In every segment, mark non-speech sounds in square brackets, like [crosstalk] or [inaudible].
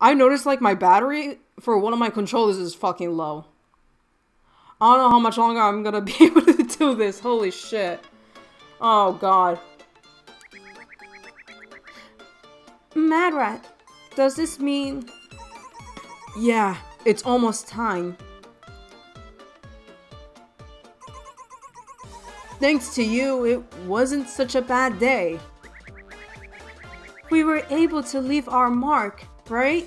I noticed like my battery for one of my controllers is fucking low. I don't know how much longer I'm gonna [laughs] be able to do this. Holy shit. Oh god. Mad Rat, does this mean... Yeah, it's almost time. Thanks to you, it wasn't such a bad day. We were able to leave our mark, right?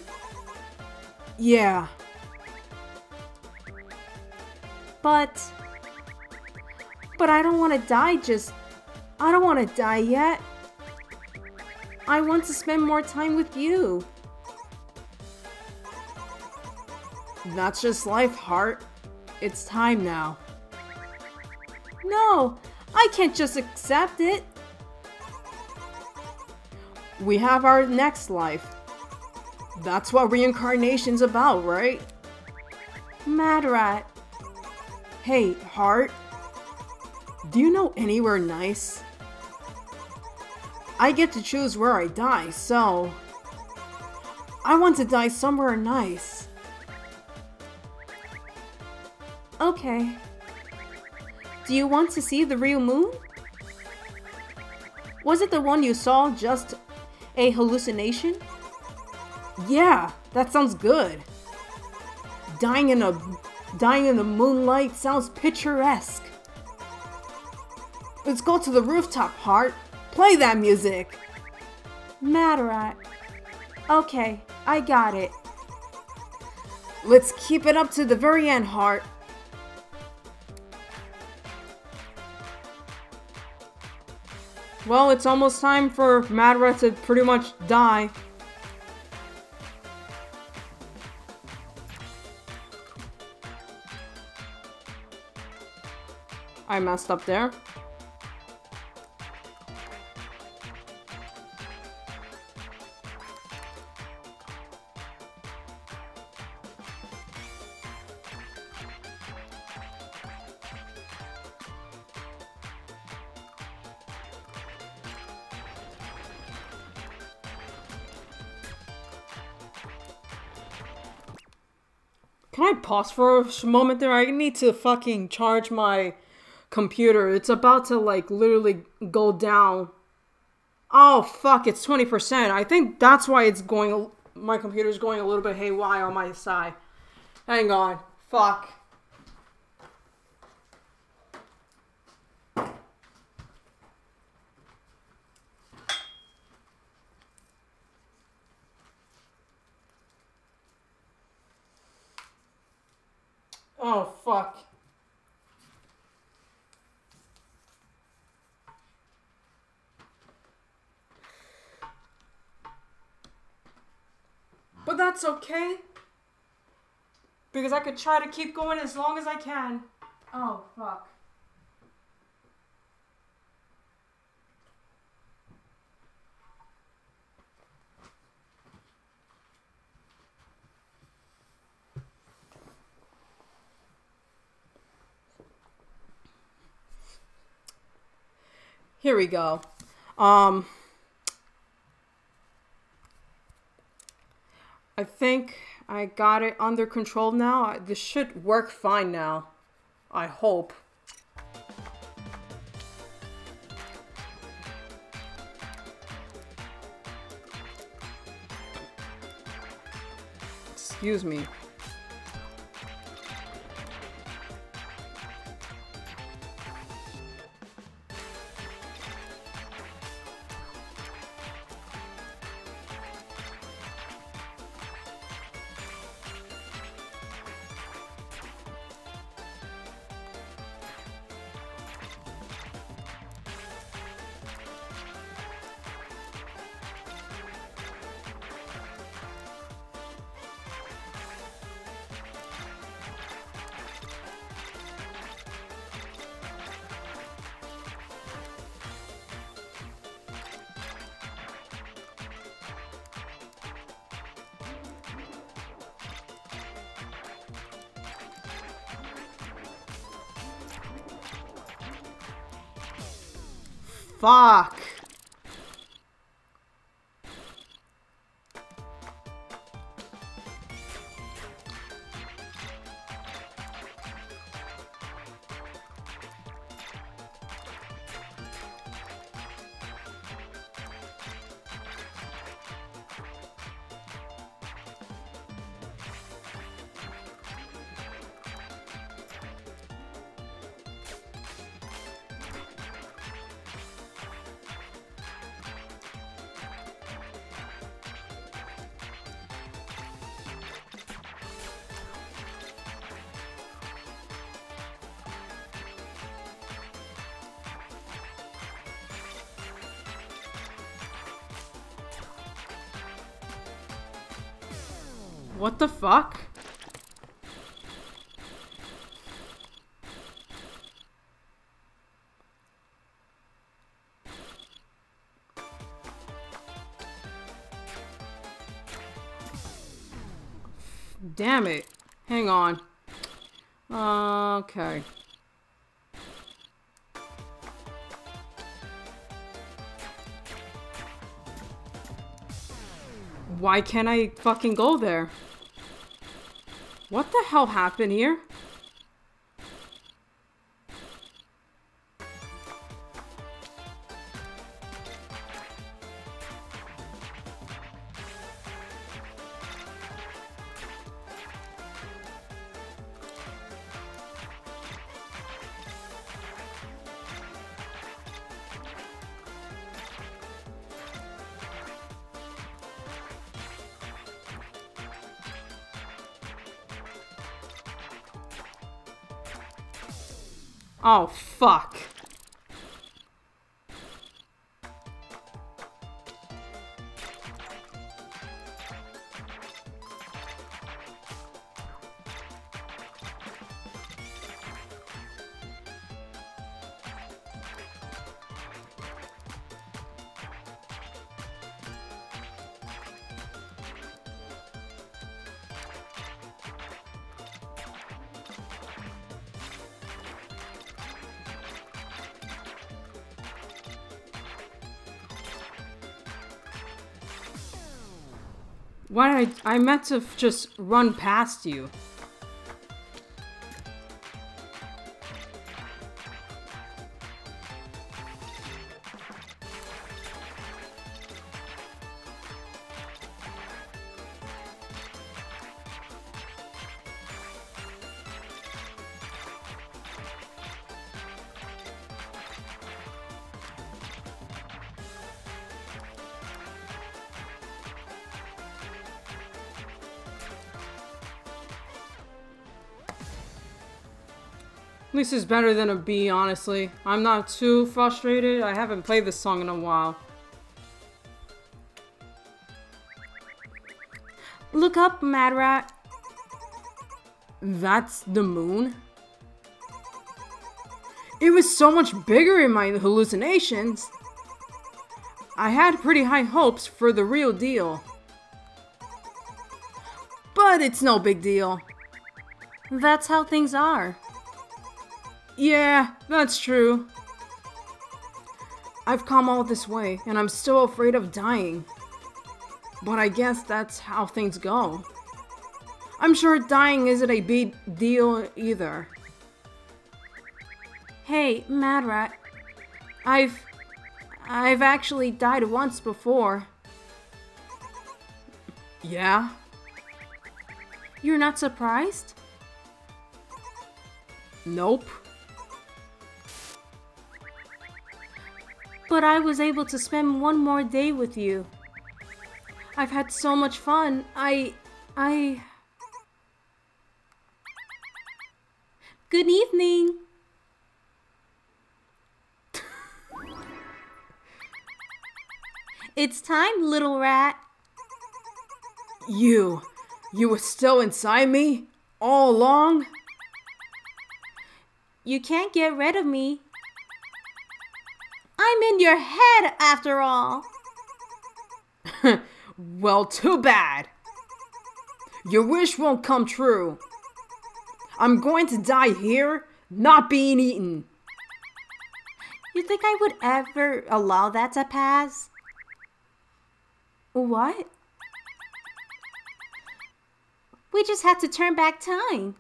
Yeah. But... But I don't want to die just... I don't want to die yet. I want to spend more time with you. That's just life, Heart. It's time now. No, I can't just accept it. We have our next life. That's what reincarnation's about, right? Mad Rat. Hey, Heart. Do you know anywhere nice? I get to choose where I die, so... I want to die somewhere nice. Okay. Do you want to see the real moon? Was it the one you saw just a hallucination? Yeah, that sounds good. Dying in a dying in the moonlight sounds picturesque. Let's go to the rooftop, Heart. Play that music! Mad Okay, I got it. Let's keep it up to the very end, Heart. Well, it's almost time for Mad Rat to pretty much die. I messed up there. Can I pause for a moment there? I need to fucking charge my computer. It's about to like literally go down. Oh fuck, it's 20%. I think that's why it's going my computer's going a little bit haywire on my side. Hang on. Fuck. Oh, fuck. But that's okay. Because I could try to keep going as long as I can. Oh, fuck. Here we go. Um, I think I got it under control now. This should work fine now. I hope. Excuse me. Fuck. What the fuck? Damn it. Hang on. Okay. Why can't I fucking go there? What the hell happened here? Oh, fuck. Why did I, I meant to just run past you. Least it's better than a B, honestly. I'm not too frustrated. I haven't played this song in a while. Look up, Mad Rat. That's the moon? It was so much bigger in my hallucinations. I had pretty high hopes for the real deal. But it's no big deal. That's how things are. Yeah, that's true. I've come all this way, and I'm still afraid of dying. But I guess that's how things go. I'm sure dying isn't a big deal either. Hey, Mad Rat. I've... I've actually died once before. Yeah? You're not surprised? Nope. But I was able to spend one more day with you. I've had so much fun. I... I... Good evening. [laughs] it's time, little rat. You... You were still inside me? All along? You can't get rid of me. In your head after all. [laughs] well, too bad. Your wish won't come true. I'm going to die here, not being eaten. You think I would ever allow that to pass? What? We just had to turn back time.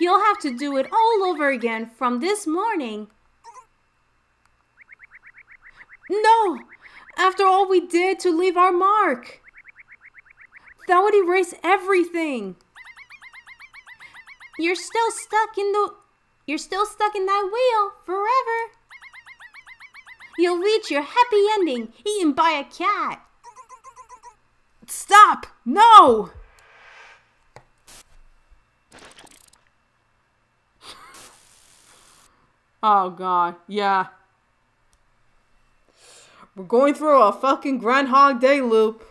You'll have to do it all over again from this morning. No! After all we did to leave our mark! That would erase everything! You're still stuck in the... You're still stuck in that wheel forever! You'll reach your happy ending eaten by a cat! Stop! No! [laughs] Oh god, yeah. We're going through a fucking Groundhog Day loop.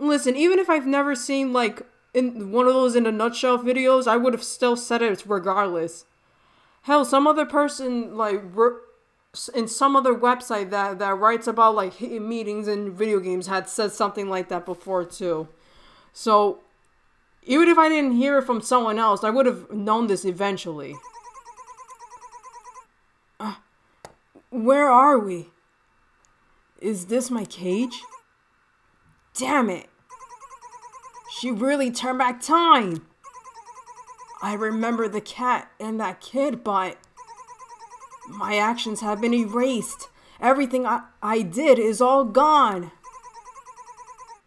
Listen, even if I've never seen like in one of those in a nutshell videos, I would have still said it regardless. Hell, some other person like in some other website that that writes about like meetings and video games had said something like that before too. So even if I didn't hear it from someone else, I would have known this eventually. Uh, where are we? Is this my cage? Damn it! She really turned back time! I remember the cat and that kid, but my actions have been erased. Everything I, I did is all gone.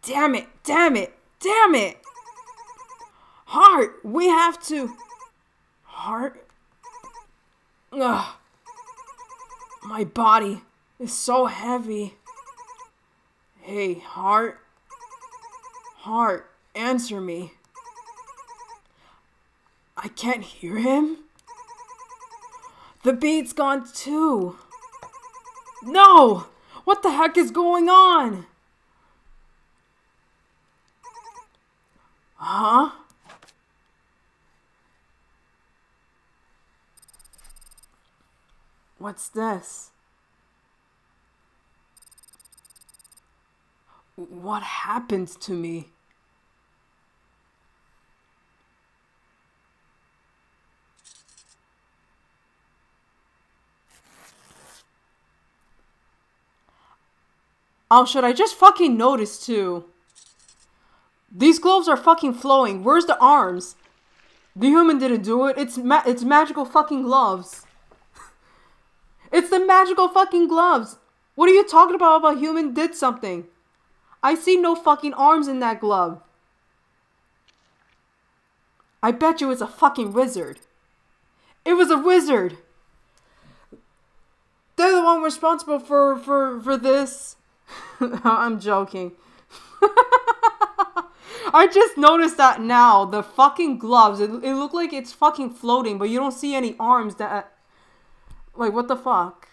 Damn it, damn it, damn it! Heart, we have to. Heart? Ugh. My body is so heavy. Hey, heart. Heart, answer me. I can't hear him. The beat's gone too. No! What the heck is going on? Huh? What's this? What happened to me? Oh, should I just fucking notice too? These gloves are fucking flowing. Where's the arms? The human didn't do it. It's ma it's magical fucking gloves. It's the magical fucking gloves. What are you talking about A human did something? I see no fucking arms in that glove. I bet you it's a fucking wizard. It was a wizard. They're the one responsible for for for this. [laughs] I'm joking. [laughs] I just noticed that now. The fucking gloves. It, it looked like it's fucking floating, but you don't see any arms that. Like, what the fuck?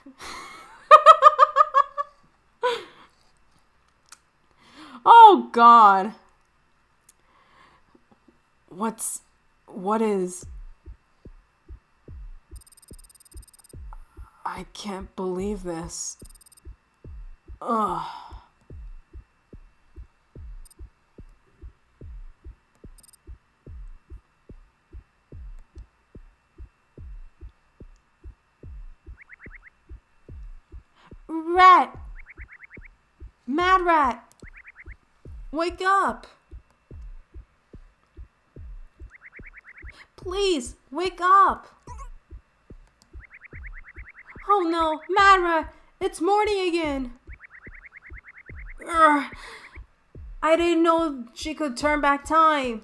[laughs] oh, God. What's. What is. I can't believe this. Ugh. Rat! Mad Rat! Wake up! Please, wake up! Oh no, Mad Rat! It's morning again! Urgh. I didn't know she could turn back time.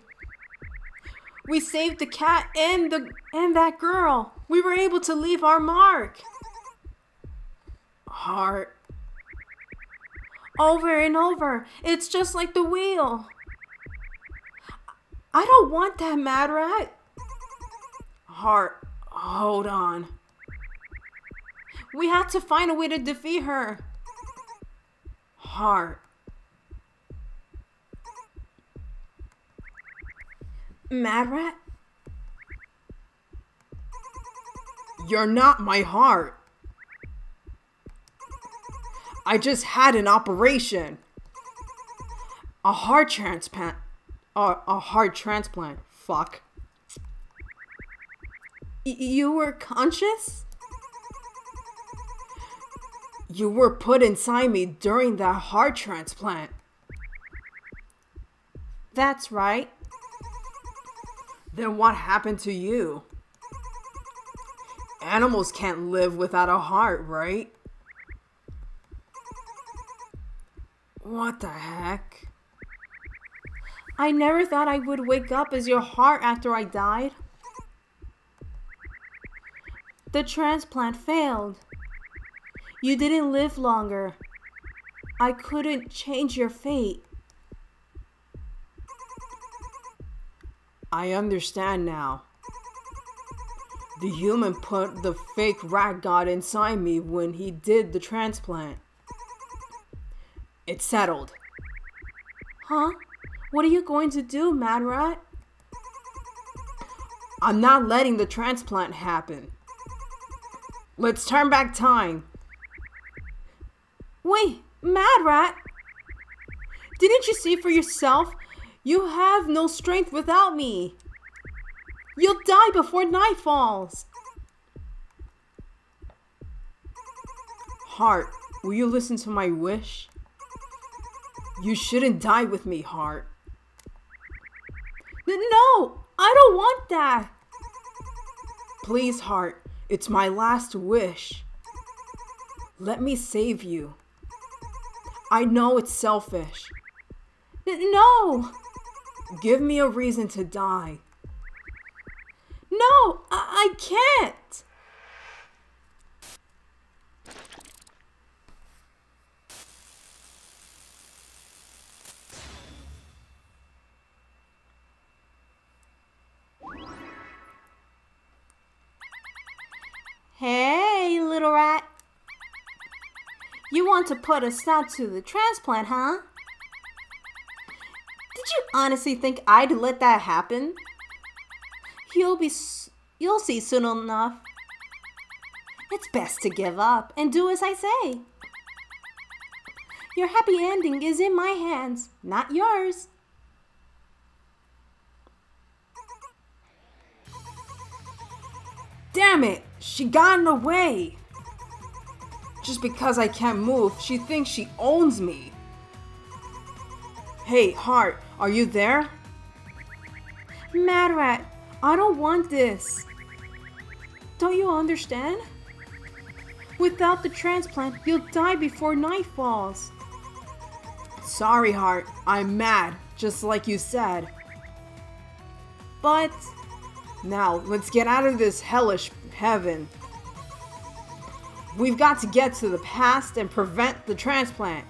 We saved the cat and the and that girl. We were able to leave our mark. Heart. Over and over. It's just like the wheel. I don't want that mad rat. Heart, hold on. We had to find a way to defeat her heart. Mad Rat? You're not my heart. I just had an operation. A heart transplant. A heart transplant. Fuck. Y you were conscious? You were put inside me during that heart transplant. That's right. Then what happened to you? Animals can't live without a heart, right? What the heck? I never thought I would wake up as your heart after I died. The transplant failed. You didn't live longer. I couldn't change your fate. I understand now. The human put the fake rat god inside me when he did the transplant. It's settled. Huh? What are you going to do, Mad Rat? I'm not letting the transplant happen. Let's turn back time. Wait, Mad Rat! Didn't you see for yourself? You have no strength without me. You'll die before night falls. Heart, will you listen to my wish? You shouldn't die with me, Heart. No, I don't want that. Please, Heart, it's my last wish. Let me save you. I know it's selfish. No! Give me a reason to die. No, I, I can't! Want to put a stop to the transplant, huh? Did you honestly think I'd let that happen? You'll be you'll see soon enough. It's best to give up and do as I say. Your happy ending is in my hands, not yours. Damn it! She got in the way! Just because I can't move, she thinks she owns me. Hey, Heart, are you there? Mad Rat, I don't want this. Don't you understand? Without the transplant, you'll die before night falls. Sorry, Heart. I'm mad, just like you said. But now, let's get out of this hellish heaven. We've got to get to the past and prevent the transplant.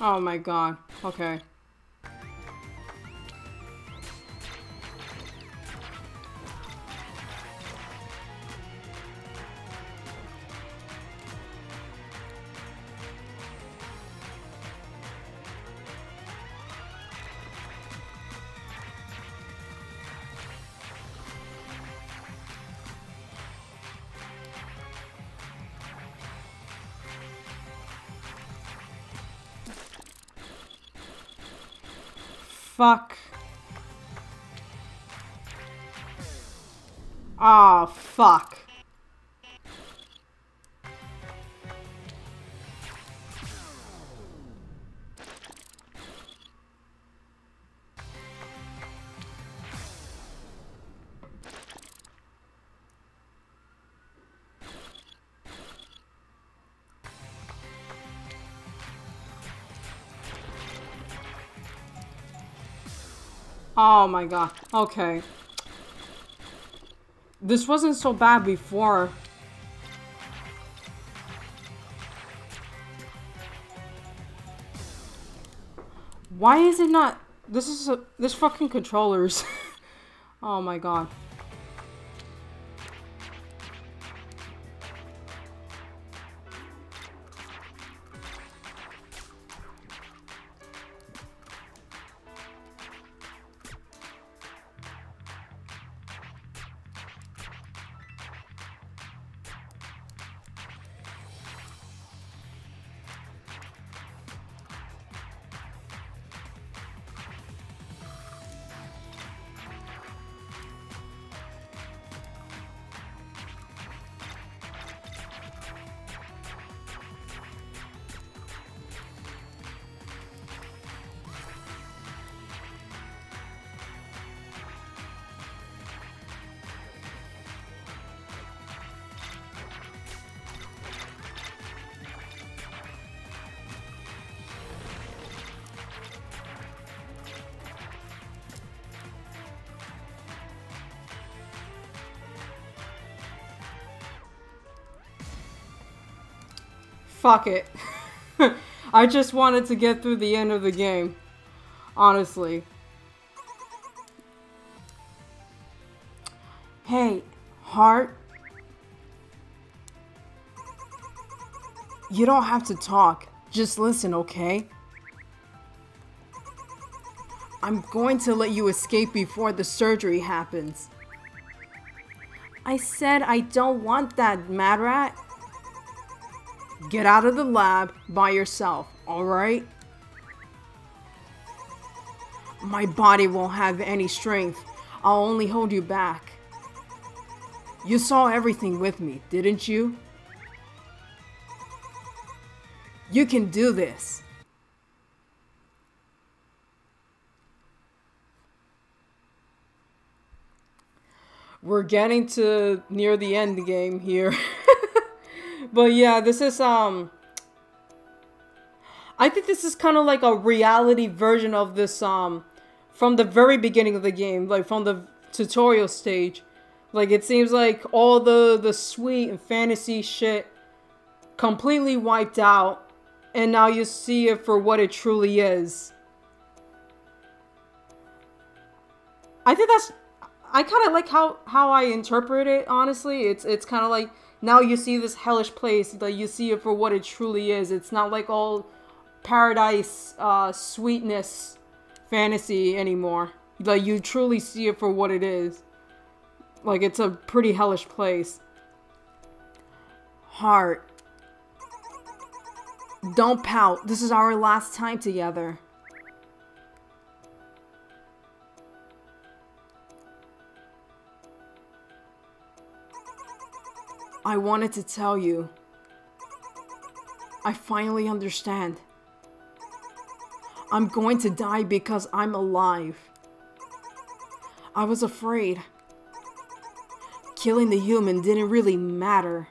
Oh my god. Okay. Fuck. Ah, oh, fuck. Oh my god. Okay. This wasn't so bad before. Why is it not... This is a... This fucking controllers. [laughs] oh my god. Fuck it. [laughs] I just wanted to get through the end of the game. Honestly. Hey, heart. You don't have to talk. Just listen, okay? I'm going to let you escape before the surgery happens. I said I don't want that, Mad Rat. Get out of the lab by yourself, alright? My body won't have any strength. I'll only hold you back. You saw everything with me, didn't you? You can do this. We're getting to near the end game here. [laughs] but yeah, this is um I think this is kind of like a reality version of this um from the very beginning of the game, like from the tutorial stage. Like it seems like all the the sweet and fantasy shit completely wiped out and now you see it for what it truly is. I think that's I kind of like how how I interpret it. Honestly, it's it's kind of like now you see this hellish place. Like you see it for what it truly is. It's not like all paradise uh, sweetness fantasy anymore. Like you truly see it for what it is. Like it's a pretty hellish place. Heart. Don't pout. This is our last time together. I wanted to tell you. I finally understand. I'm going to die because I'm alive. I was afraid. Killing the human didn't really matter.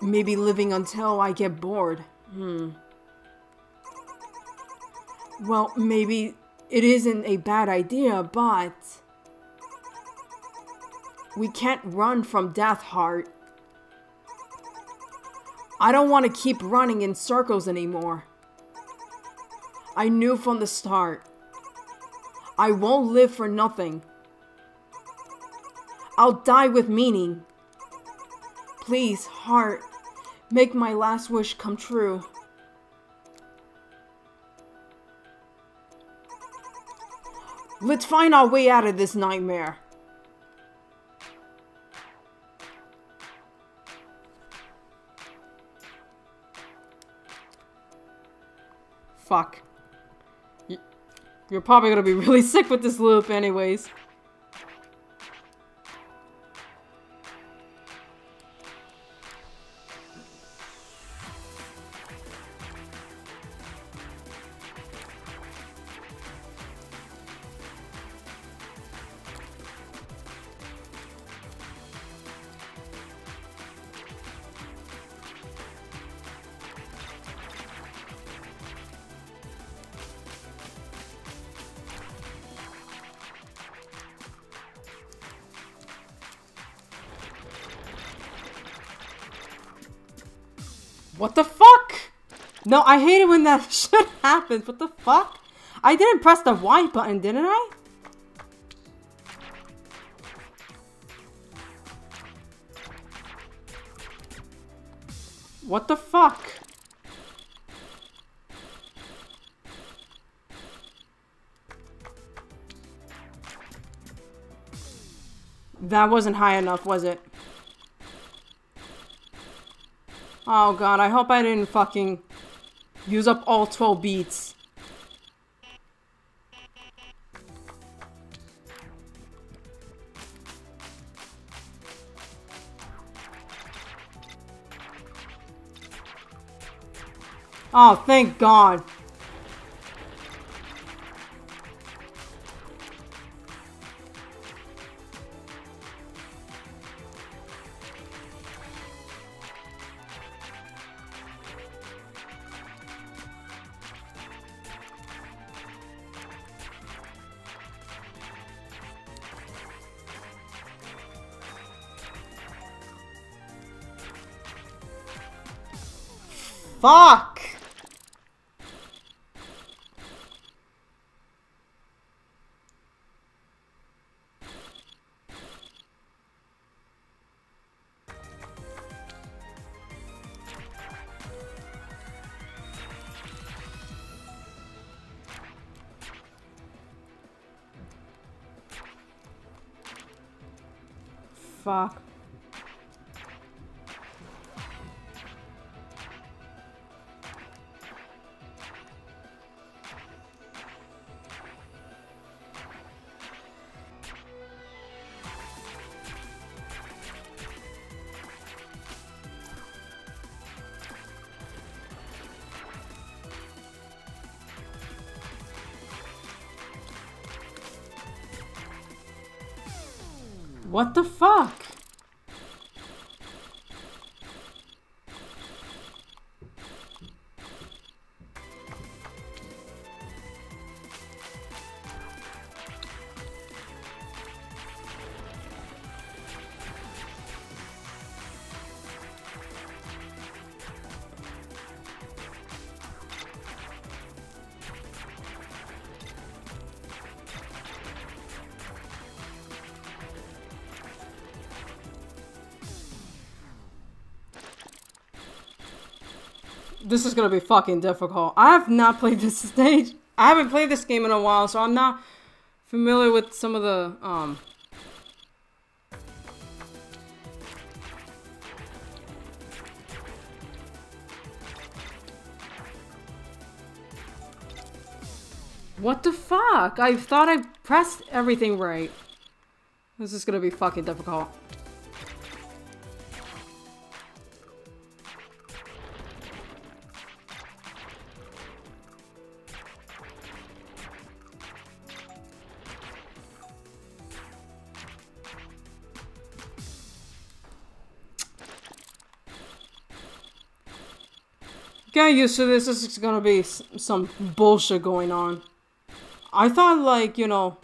Maybe living until I get bored. Hmm. Well, maybe it isn't a bad idea, but... We can't run from Death Heart. I don't want to keep running in circles anymore. I knew from the start. I won't live for nothing. I'll die with meaning. Please, heart, make my last wish come true. Let's find our way out of this nightmare. Fuck. You're probably gonna be [laughs] really sick with this loop anyways. No, I hate it when that [laughs] shit happens. What the fuck? I didn't press the Y button, didn't I? What the fuck? That wasn't high enough, was it? Oh god, I hope I didn't fucking use up all 12 beats. Oh, thank God. Fuck! What the fuck? This is gonna be fucking difficult. I have not played this stage. I haven't played this game in a while, so I'm not familiar with some of the, um... What the fuck? I thought I pressed everything right. This is gonna be fucking difficult. Get used to this. This is gonna be some bullshit going on. I thought, like, you know...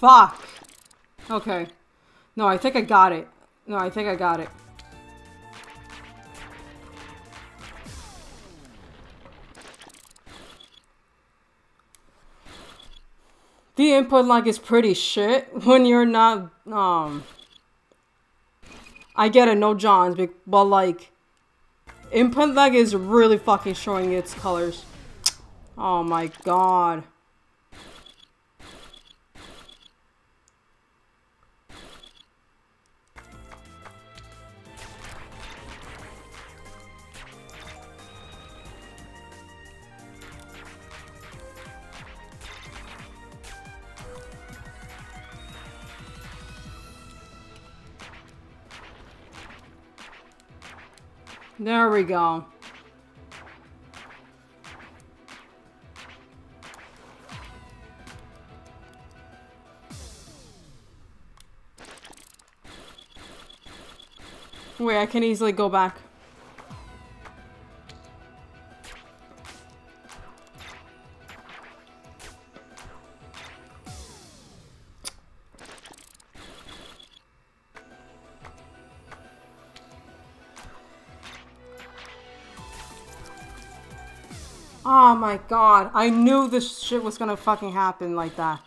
Fuck. Okay. No, I think I got it. No, I think I got it. The input lag is pretty shit [laughs] when you're not, um... I get it, no Johns, but like... Input lag is really fucking showing its colors. Oh my god. There we go. Wait, I can easily go back. My god, I knew this shit was gonna fucking happen like that.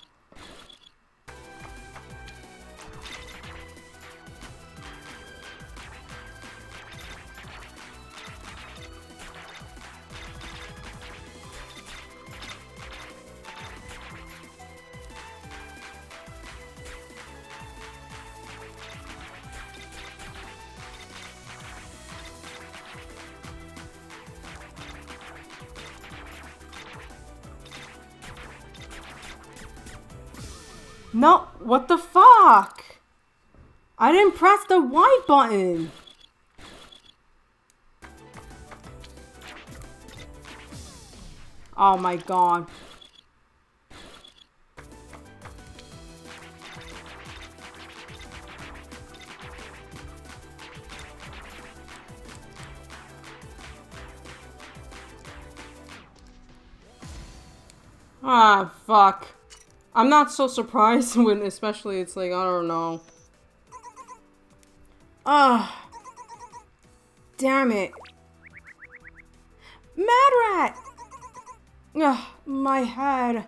No, what the fuck? I didn't press the Y button. Oh my god. Ah, fuck. I'm not so surprised [laughs] when, especially, it's like, I don't know. Ah. Damn it. Mad Rat! Ugh, my head.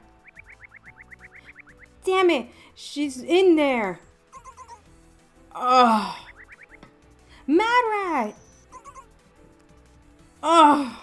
Damn it, she's in there. Ugh. Mad Rat! Ugh.